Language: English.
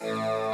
Bye.